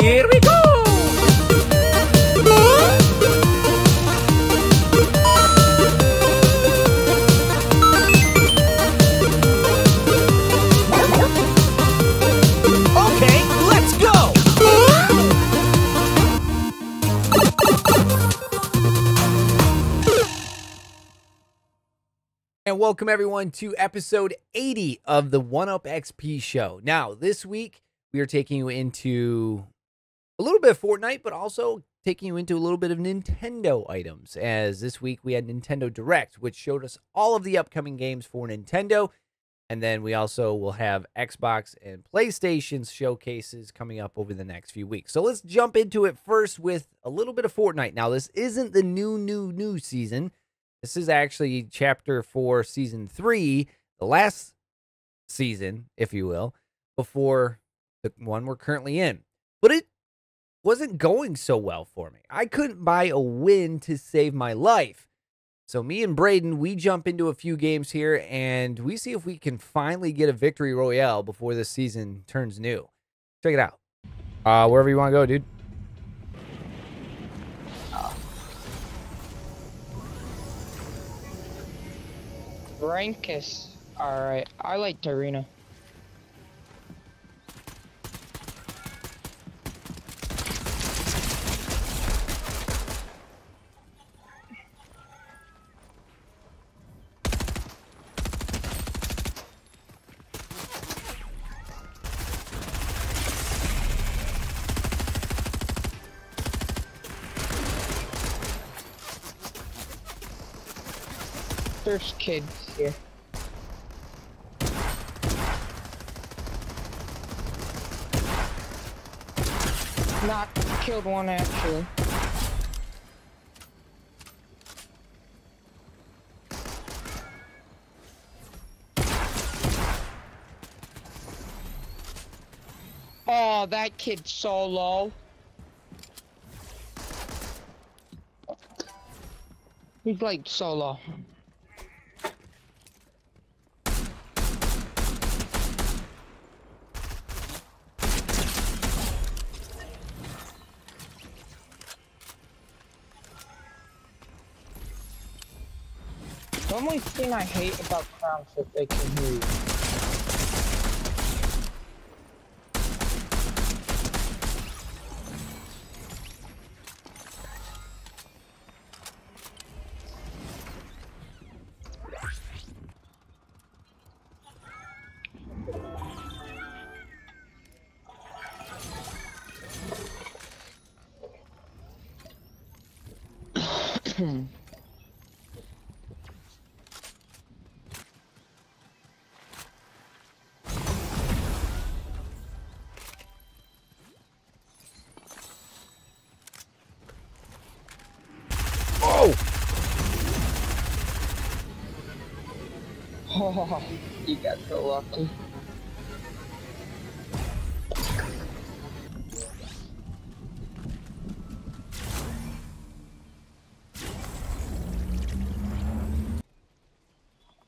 Here we go! Okay, let's go! And welcome everyone to episode 80 of the One Up XP show. Now, this week we are taking you into a little bit of Fortnite, but also taking you into a little bit of Nintendo items. As this week we had Nintendo Direct, which showed us all of the upcoming games for Nintendo. And then we also will have Xbox and PlayStation showcases coming up over the next few weeks. So let's jump into it first with a little bit of Fortnite. Now, this isn't the new, new, new season. This is actually chapter four, season three, the last season, if you will, before the one we're currently in. But it wasn't going so well for me. I couldn't buy a win to save my life. So me and Brayden, we jump into a few games here and we see if we can finally get a victory royale before this season turns new. Check it out. Uh, wherever you want to go, dude. Rank is alright. I like Arena. There's kids here. Not killed one actually. Oh, that kid's so low. He's like so low. Only thing I hate about clowns is they can hear you. Oh! Oh, you got so lucky.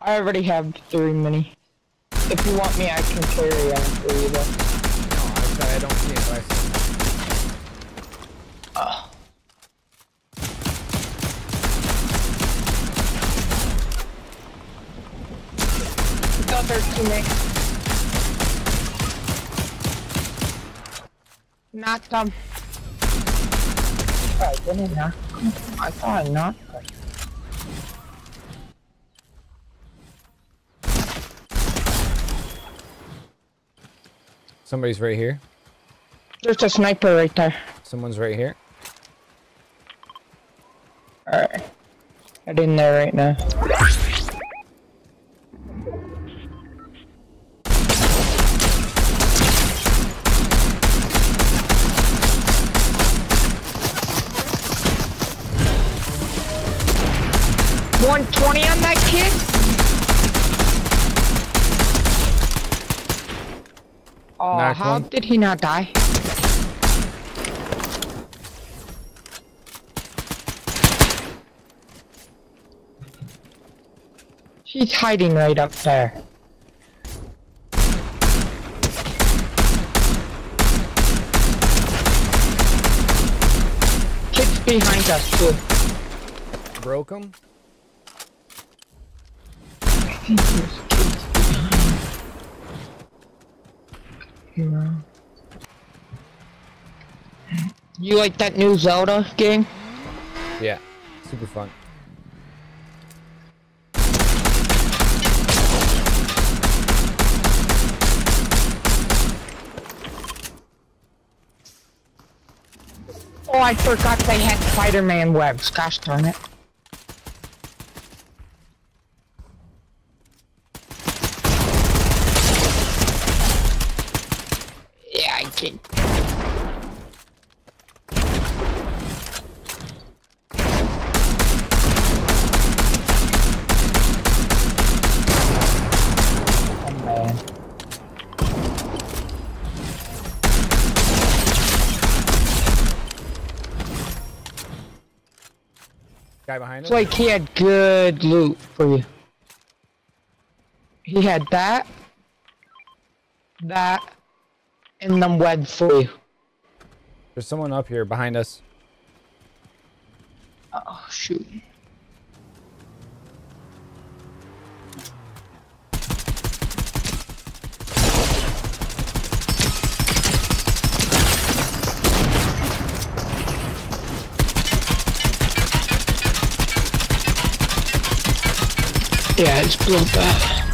I already have three mini. If you want me, I can carry them for you though. No, I I don't see it, but I see it. Oh. Their teammate. Knocked them. I didn't knock. I thought I knocked them. Somebody's right here. There's a sniper right there. Someone's right here. Alright. Get in there right now. One twenty on that kid. Oh, Knocked how one. did he not die? She's hiding right up there. behind us too. Broke him. I think there's kids behind. Hero. You like that new Zelda game? Yeah. Super fun. Oh, I forgot they had Spider-Man webs. Gosh darn it. Yeah, I did. Oh man. Guy behind It's like he had good loot for you. He had that, that, and them webs for you. There's someone up here behind us. Oh shoot. Yeah, it's blown bad.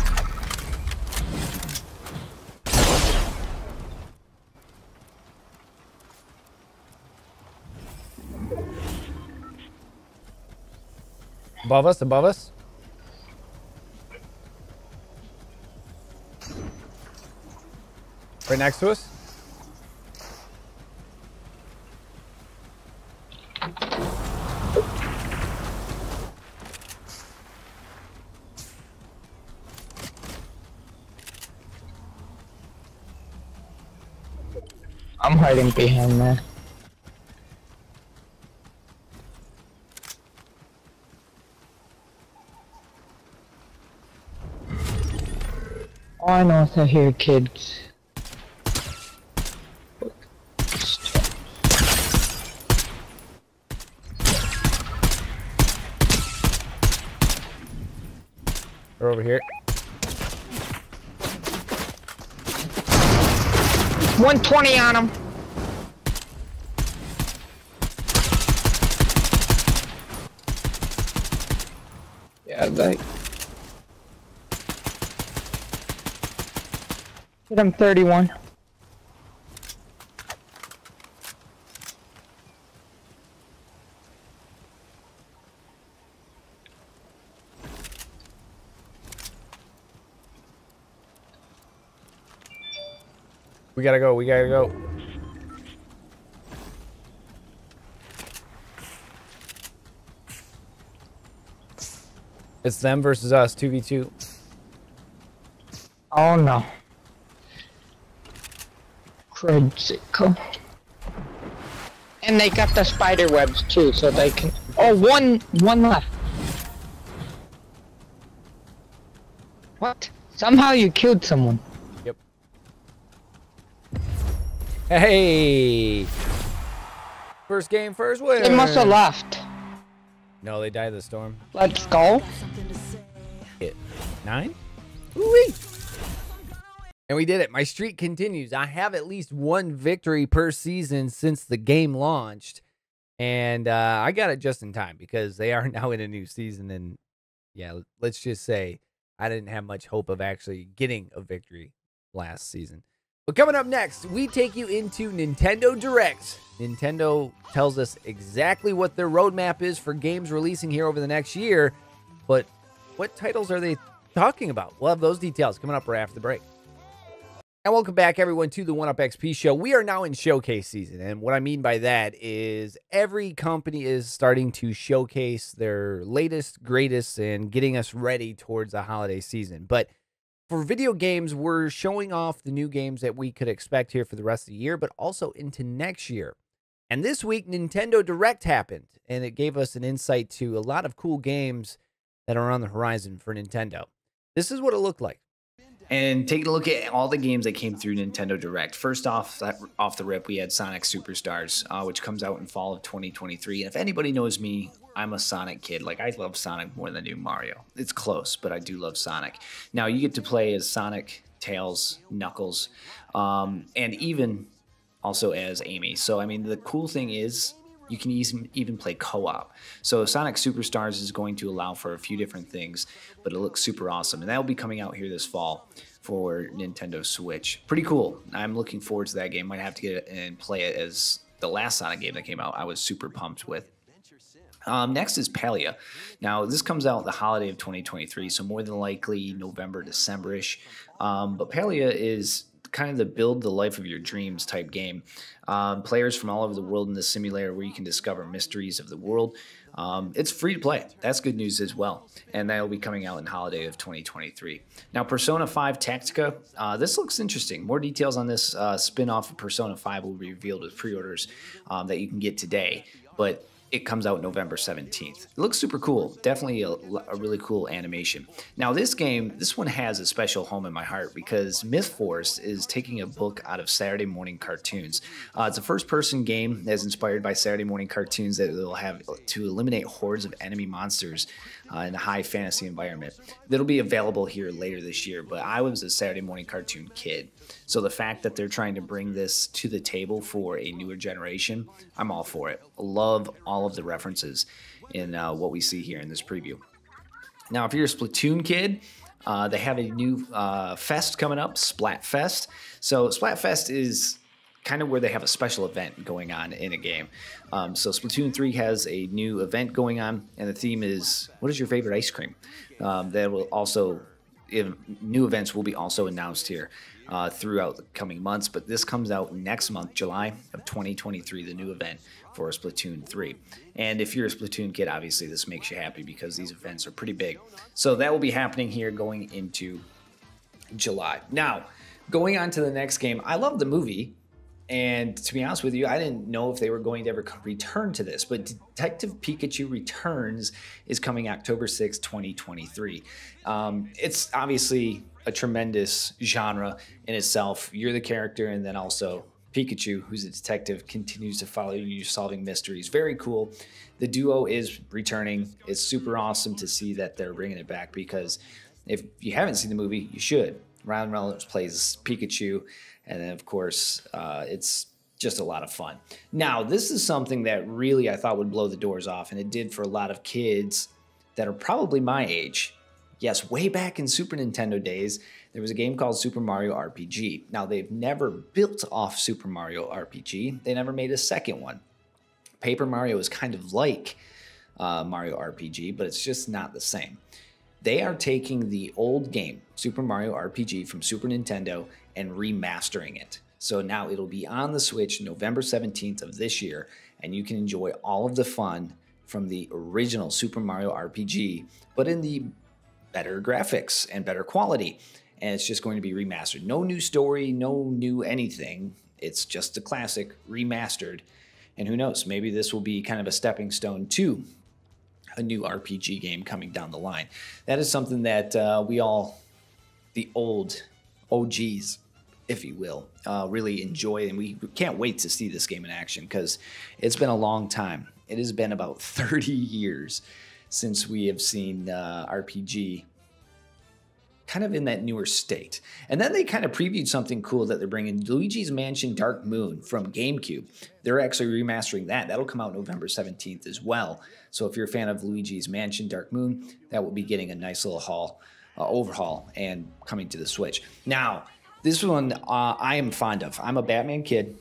Above us, above us. Right next to us. Hiding behind there. I know a here, kids. They're over here. One twenty on him. Yeah, like. Hit him 31. We gotta go. We gotta go. It's them versus us, 2v2. Oh no. Crudsicle. And they got the spider webs too, so they can. Oh, one, one left. What? Somehow you killed someone. Yep. Hey! First game, first win. They must have left. No, they died of the storm. Let's go. Hit nine. Ooh-wee. And we did it. My streak continues. I have at least one victory per season since the game launched. And uh, I got it just in time because they are now in a new season. And yeah, let's just say I didn't have much hope of actually getting a victory last season. But coming up next, we take you into Nintendo Direct. Nintendo tells us exactly what their roadmap is for games releasing here over the next year. But what titles are they talking about? We'll have those details coming up right after the break. And welcome back, everyone, to the One Up XP show. We are now in showcase season. And what I mean by that is every company is starting to showcase their latest, greatest, and getting us ready towards the holiday season. But for video games, we're showing off the new games that we could expect here for the rest of the year, but also into next year. And this week, Nintendo Direct happened, and it gave us an insight to a lot of cool games that are on the horizon for Nintendo. This is what it looked like. and taking a look at all the games that came through Nintendo Direct. First off, off the rip, we had Sonic Superstars, uh, which comes out in fall of 2023. And if anybody knows me, I'm a Sonic kid. Like I love Sonic more than I Mario. It's close, but I do love Sonic. Now you get to play as Sonic, Tails, Knuckles, um, and even also as Amy. So I mean, the cool thing is you can even even play co-op. So Sonic Superstars is going to allow for a few different things, but it looks super awesome, and that will be coming out here this fall for Nintendo Switch. Pretty cool. I'm looking forward to that game. Might have to get it and play it as the last Sonic game that came out. I was super pumped with. Um, next is Palia. Now, this comes out the holiday of 2023, so more than likely November, December-ish. Um, but Palia is kind of the build the life of your dreams type game. Um, players from all over the world in the simulator where you can discover mysteries of the world. Um, it's free to play. That's good news as well. And that will be coming out in holiday of 2023. Now, Persona 5 Tactica. Uh, this looks interesting. More details on this uh, spin off of Persona 5 will be revealed with pre orders um, that you can get today. But it comes out November 17th. It looks super cool. Definitely a, a, really cool animation. Now, this game, this one has a special home in my heart because Myth Force is taking a book out of Saturday morning cartoons. Uh, it's a first person game that's inspired by Saturday morning cartoons that will have to eliminate hordes of enemy monsters uh, in a high fantasy environment. That'll be available here later this year, but I was a Saturday morning cartoon kid. So the fact that they're trying to bring this to the table for a newer generation, I'm all for it. Love all of the references in uh, what we see here in this preview. Now, if you're a Splatoon kid, uh, they have a new uh, fest coming up, Splatfest. So Splatfest is kind of where they have a special event going on in a game. Um, so Splatoon 3 has a new event going on, and the theme is what is your favorite ice cream? Um, that will also new events will be also announced here uh, throughout the coming months. But this comes out next month, July of 2023, the new event for Splatoon 3. And if you're a Splatoon kid, obviously this makes you happy because these events are pretty big. So that will be happening here going into July. Now, going on to the next game, I love the movie. And to be honest with you, I didn't know if they were going to ever return to this, but Detective Pikachu Returns is coming October 6, 2023. Um, it's obviously a tremendous genre in itself. You're the character, and then also Pikachu, who's a detective, continues to follow you, solving mysteries. Very cool. The duo is returning. It's super awesome to see that they're bringing it back because if you haven't seen the movie, you should. Ryan Reynolds plays Pikachu and then, of course, uh, it's just a lot of fun. Now, this is something that really I thought would blow the doors off, and it did for a lot of kids that are probably my age. Yes, way back in Super Nintendo days, there was a game called Super Mario RPG. Now, they've never built off Super Mario RPG, they never made a second one. Paper Mario is kind of like uh, Mario RPG, but it's just not the same. They are taking the old game, Super Mario RPG from Super Nintendo, and remastering it. So now it'll be on the Switch November 17th of this year, and you can enjoy all of the fun from the original Super Mario RPG, but in the better graphics and better quality. And it's just going to be remastered. No new story, no new anything. It's just a classic remastered. And who knows, maybe this will be kind of a stepping stone to a new RPG game coming down the line. That is something that uh, we all, the old OGs, if you will, uh, really enjoy. And we can't wait to see this game in action because it's been a long time. It has been about 30 years since we have seen uh, RPG kind of in that newer state. And then they kind of previewed something cool that they're bringing Luigi's Mansion Dark Moon from GameCube. They're actually remastering that. That'll come out November 17th as well. So if you're a fan of Luigi's Mansion Dark Moon, that will be getting a nice little haul, uh, overhaul and coming to the Switch. Now, this one uh, I am fond of. I'm a Batman kid,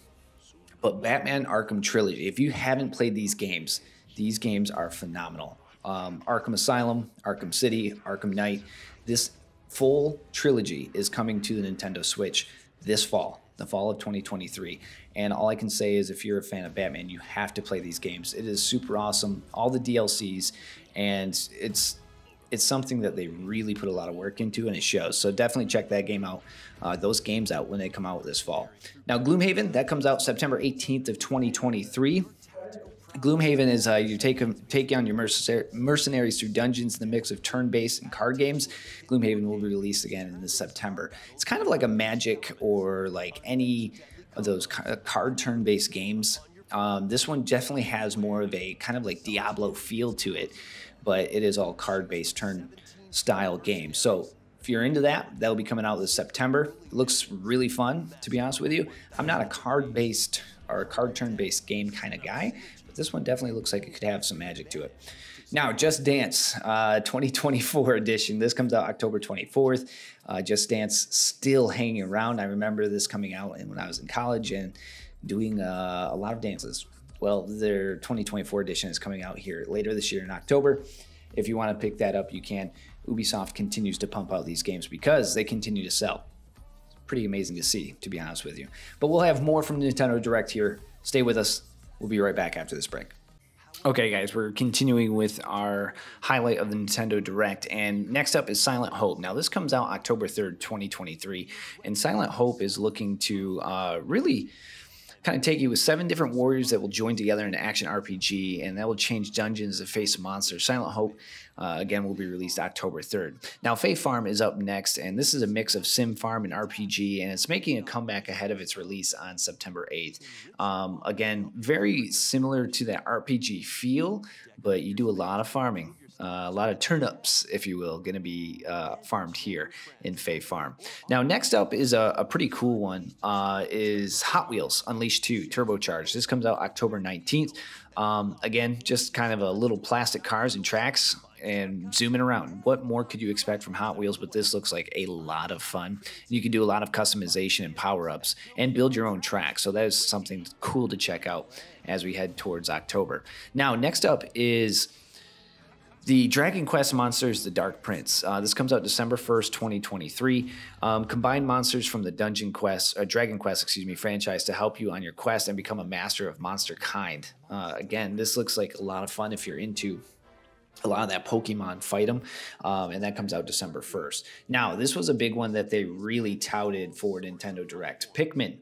but Batman Arkham Trilogy. If you haven't played these games, these games are phenomenal. Um, Arkham Asylum, Arkham City, Arkham Knight. This full trilogy is coming to the Nintendo Switch this fall, the fall of 2023. And all I can say is if you're a fan of Batman, you have to play these games. It is super awesome. All the DLCs, and it's it's something that they really put a lot of work into and it shows. So definitely check that game out, uh, those games out when they come out this fall. Now, Gloomhaven, that comes out September 18th of 2023. Gloomhaven is uh, you take take on your mercenaries through dungeons in the mix of turn-based and card games. Gloomhaven will be released again in this September. It's kind of like a Magic or like any of those card turn-based games. Um, this one definitely has more of a kind of like Diablo feel to it, but it is all card-based turn style game. So if you're into that, that'll be coming out this September. It looks really fun, to be honest with you. I'm not a card-based or a card turn-based game kind of guy, this one definitely looks like it could have some magic to it. Now, Just Dance uh, 2024 edition. This comes out October 24th. Uh, Just Dance still hanging around. I remember this coming out when I was in college and doing uh, a lot of dances. Well, their 2024 edition is coming out here later this year in October. If you want to pick that up, you can. Ubisoft continues to pump out these games because they continue to sell. Pretty amazing to see, to be honest with you. But we'll have more from Nintendo Direct here. Stay with us. We'll be right back after this break. Okay, guys, we're continuing with our highlight of the Nintendo Direct, and next up is Silent Hope. Now, this comes out October 3rd, 2023, and Silent Hope is looking to uh, really kind of take you with seven different warriors that will join together in an action RPG, and that will change dungeons to face monsters. Silent Hope, uh, again, will be released October 3rd. Now, Fae Farm is up next, and this is a mix of Sim Farm and RPG, and it's making a comeback ahead of its release on September 8th. Um, again, very similar to that RPG feel, but you do a lot of farming. Uh, a lot of turnips, if you will, going to be uh, farmed here in Fae Farm. Now, next up is a, a pretty cool one. Uh, is Hot Wheels Unleashed 2 Turbocharged. This comes out October 19th. Um, again, just kind of a little plastic cars and tracks and zooming around. What more could you expect from Hot Wheels? But this looks like a lot of fun. You can do a lot of customization and power ups and build your own track. So that is something cool to check out as we head towards October. Now, next up is the Dragon Quest Monsters The Dark Prince. Uh, this comes out December 1st, 2023. Um, combine monsters from the Dungeon Quest, uh, Dragon Quest, excuse me, franchise to help you on your quest and become a master of monster kind. Uh, again, this looks like a lot of fun if you're into a lot of that Pokemon fight them, um, and that comes out December 1st. Now, this was a big one that they really touted for Nintendo Direct. Pikmin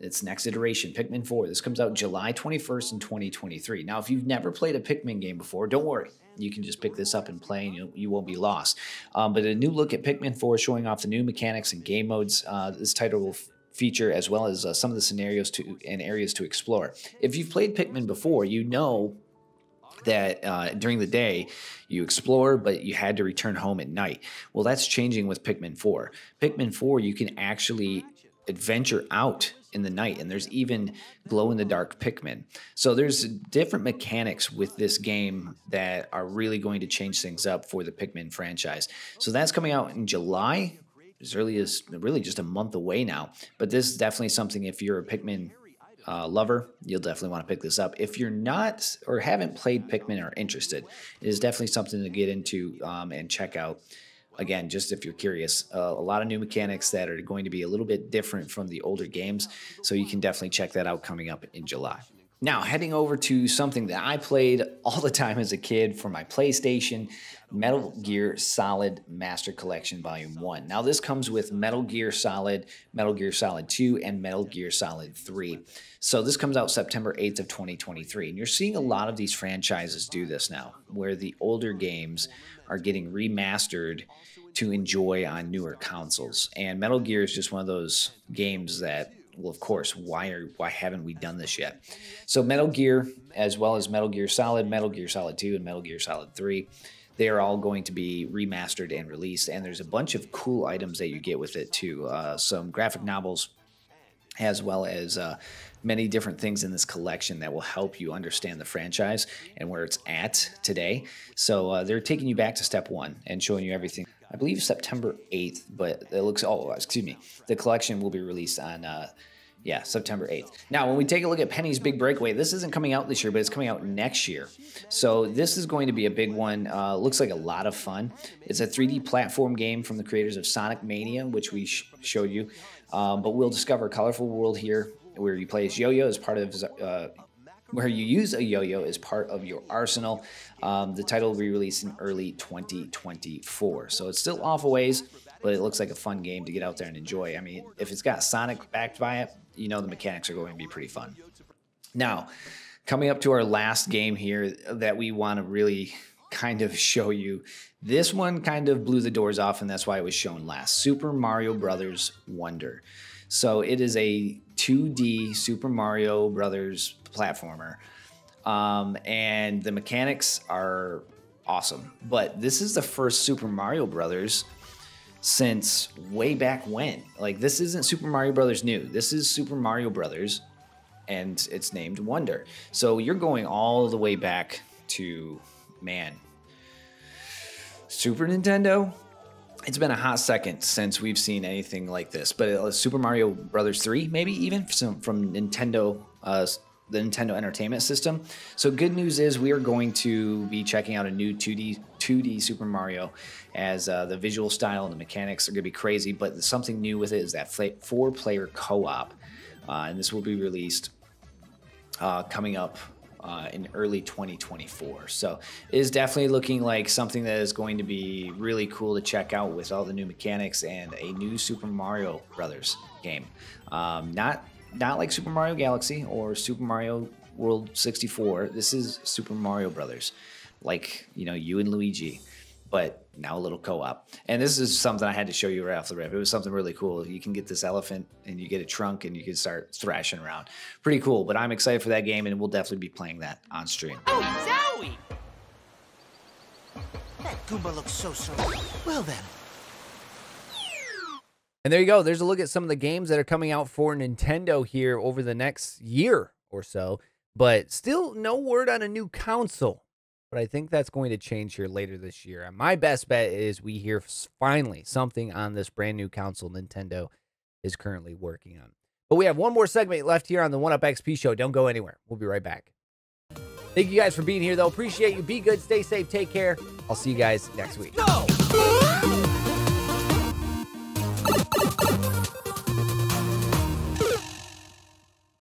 its next iteration, Pikmin 4. This comes out July 21st in 2023. Now, if you've never played a Pikmin game before, don't worry. You can just pick this up and play, and you, you won't be lost. Um, but a new look at Pikmin 4 showing off the new mechanics and game modes. Uh, this title will feature as well as uh, some of the scenarios to and areas to explore. If you've played Pikmin before, you know that uh, during the day you explore, but you had to return home at night. Well, that's changing with Pikmin 4. Pikmin 4, you can actually adventure out in the night and there's even glow in the dark pikmin. So there's different mechanics with this game that are really going to change things up for the pikmin franchise. So that's coming out in july. As early as really just a month away now but this is definitely something if you're a pikmin uh, lover, you'll definitely want to pick this up. If you're not or haven't played Pikmin or interested, it is definitely something to get into um, and check out again, just if you're curious, uh, a lot of new mechanics that are going to be a little bit different from the older games. So you can definitely check that out coming up in July. Now, heading over to something that I played all the time as a kid for my PlayStation Metal Gear Solid Master Collection Volume 1. Now, this comes with Metal Gear Solid, Metal Gear Solid 2, and Metal Gear Solid 3. So, this comes out September 8th of 2023. And you're seeing a lot of these franchises do this now, where the older games are getting remastered to enjoy on newer consoles. And Metal Gear is just one of those games that well, of course, why are why haven't we done this yet? So Metal Gear, as well as Metal Gear Solid, Metal Gear Solid 2, and Metal Gear Solid 3, they are all going to be remastered and released. And there's a bunch of cool items that you get with it too. Uh, some graphic novels, as well as uh, many different things in this collection that will help you understand the franchise and where it's at today. So uh, they're taking you back to step one and showing you everything. I believe September 8th, but it looks, oh, excuse me, the collection will be released on. Uh, yeah, September 8th. Now, when we take a look at Penny's Big Breakaway, this isn't coming out this year, but it's coming out next year. So, this is going to be a big one. Uh, looks like a lot of fun. It's a 3D platform game from the creators of Sonic Mania, which we sh- showed you. Um, but we'll discover a colorful world here where you play as Yo-Yo as part of uh, where you use a yo-yo as part of your arsenal. Um, the title will be released in early 2024, so it's still off a ways, but it looks like a fun game to get out there and enjoy. I mean, if it's got Sonic backed by it, you know the mechanics are going to be pretty fun. Now, coming up to our last game here that we want to really kind of show you. This one kind of blew the doors off, and that's why it was shown last. Super Mario Brothers Wonder. So it is a 2D Super Mario Brothers platformer, um, and the mechanics are awesome. But this is the first Super Mario Brothers since way back when. Like this isn't Super Mario Brothers new. This is Super Mario Brothers and it's named Wonder. So you're going all the way back to man. Super Nintendo. It's been a hot second since we've seen anything like this, but was Super Mario Brothers 3 maybe even from, from Nintendo uh, the Nintendo Entertainment System. So good news is we are going to be checking out a new 2D 2D Super Mario as uh, the visual style and the mechanics are going to be crazy, but something new with it is that four player co-op. Uh, and this will be released uh, coming up uh, in early 2024. So it is definitely looking like something that is going to be really cool to check out with all the new mechanics and a new Super Mario Brothers game. Um, not not like Super Mario Galaxy or Super Mario World 64. This is Super Mario Brothers, like you know you and Luigi, but now a little co-op. And this is something I had to show you right off the rip. It was something really cool. You can get this elephant and you get a trunk and you can start thrashing around. Pretty cool. But I'm excited for that game and we'll definitely be playing that on stream. Oh, Zowie! That Goomba looks so so. Well then. And there you go. There's a look at some of the games that are coming out for Nintendo here over the next year or so. But still no word on a new console. But I think that's going to change here later this year. And my best bet is we hear finally something on this brand new console Nintendo is currently working on. But we have one more segment left here on the One Up XP show. Don't go anywhere. We'll be right back. Thank you guys for being here, though. Appreciate you. Be good, stay safe, take care. I'll see you guys next week. Go!